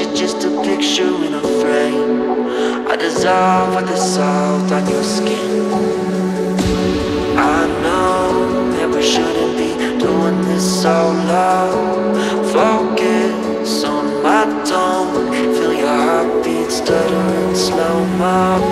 it's just a picture in a frame. I dissolve with the salt on your skin. I know that we shouldn't be doing this so loud Focus on my tone. Feel your heartbeat stutter in slow-mo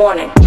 warning.